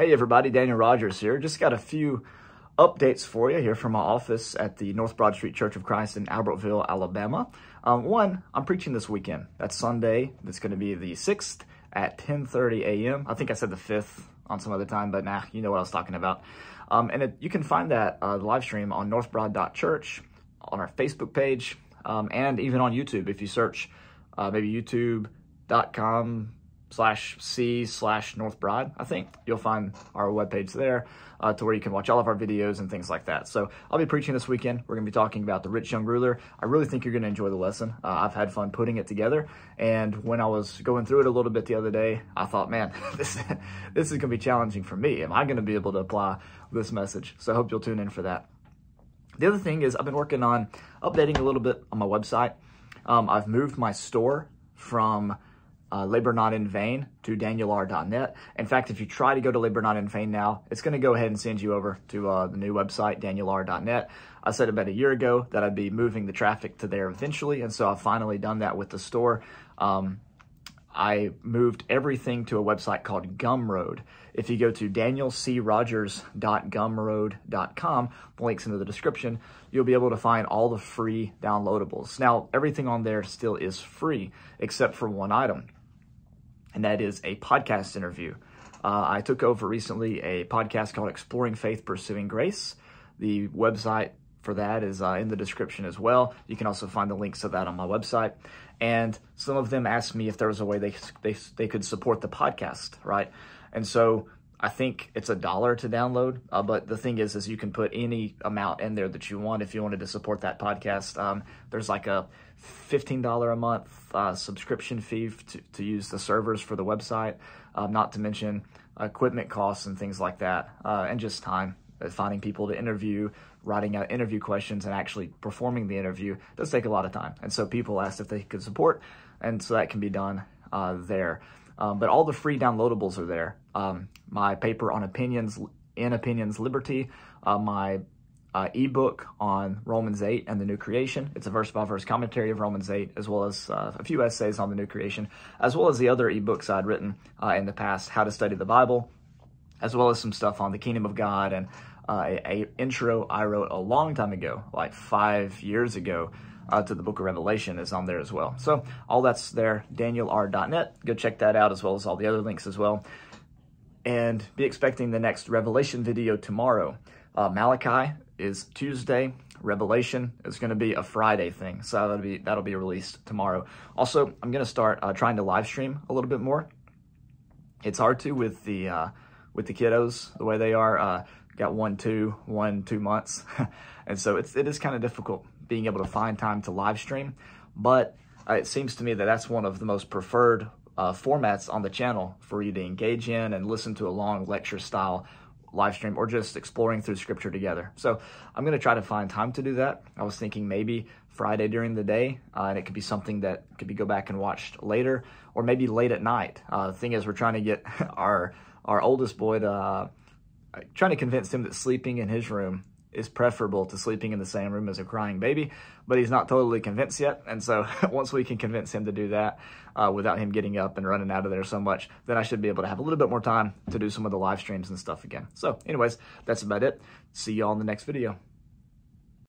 Hey everybody, Daniel Rogers here. Just got a few updates for you here from my office at the North Broad Street Church of Christ in Albertville, Alabama. Um, one, I'm preaching this weekend. That's Sunday. That's going to be the 6th at 10.30 a.m. I think I said the 5th on some other time, but nah, you know what I was talking about. Um, and it, you can find that uh, live stream on northbroad.church, on our Facebook page, um, and even on YouTube. If you search uh, maybe youtube.com slash C slash North Broad, I think. You'll find our webpage there uh, to where you can watch all of our videos and things like that. So I'll be preaching this weekend. We're going to be talking about the rich young ruler. I really think you're going to enjoy the lesson. Uh, I've had fun putting it together. And when I was going through it a little bit the other day, I thought, man, this, this is going to be challenging for me. Am I going to be able to apply this message? So I hope you'll tune in for that. The other thing is I've been working on updating a little bit on my website. Um, I've moved my store from uh, Labor Not in Vain to danielr.net. In fact, if you try to go to Labor Not in Vain now, it's going to go ahead and send you over to uh, the new website, danielr.net. I said about a year ago that I'd be moving the traffic to there eventually, and so I've finally done that with the store. Um, I moved everything to a website called Gumroad. If you go to danielcrogers.gumroad.com, the link's in the description, you'll be able to find all the free downloadables. Now, everything on there still is free, except for one item and that is a podcast interview. Uh, I took over recently a podcast called Exploring Faith, Pursuing Grace. The website for that is uh, in the description as well. You can also find the links to that on my website. And some of them asked me if there was a way they, they, they could support the podcast, right? And so I think it's a dollar to download, uh, but the thing is, is you can put any amount in there that you want if you wanted to support that podcast. Um, there's like a $15 a month uh, subscription fee to, to use the servers for the website, um, not to mention equipment costs and things like that, uh, and just time. Uh, finding people to interview, writing out interview questions, and actually performing the interview does take a lot of time. And so people asked if they could support, and so that can be done uh, there. Um, but all the free downloadables are there. Um, my paper on opinions, in opinions liberty, uh, my uh, ebook on Romans 8 and the new creation. It's a verse by verse commentary of Romans 8, as well as uh, a few essays on the new creation, as well as the other ebooks I'd written uh, in the past, How to Study the Bible, as well as some stuff on the kingdom of God and uh, a, intro I wrote a long time ago, like five years ago, uh, to the book of Revelation is on there as well. So all that's there, danielr.net. Go check that out as well as all the other links as well. And be expecting the next Revelation video tomorrow. Uh, Malachi is Tuesday. Revelation is going to be a Friday thing, so that'll be that'll be released tomorrow. Also, I'm going to start uh, trying to live stream a little bit more. It's hard to with the uh, with the kiddos the way they are. Got one, two, one, two months, and so it's it is kind of difficult being able to find time to live stream. But uh, it seems to me that that's one of the most preferred uh, formats on the channel for you to engage in and listen to a long lecture style live stream or just exploring through scripture together. So I'm going to try to find time to do that. I was thinking maybe Friday during the day, uh, and it could be something that could be go back and watched later, or maybe late at night. Uh, the thing is, we're trying to get our our oldest boy to uh, trying to convince him that sleeping in his room is preferable to sleeping in the same room as a crying baby, but he's not totally convinced yet. And so once we can convince him to do that uh, without him getting up and running out of there so much, then I should be able to have a little bit more time to do some of the live streams and stuff again. So anyways, that's about it. See y'all in the next video.